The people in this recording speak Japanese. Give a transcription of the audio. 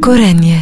Korenie.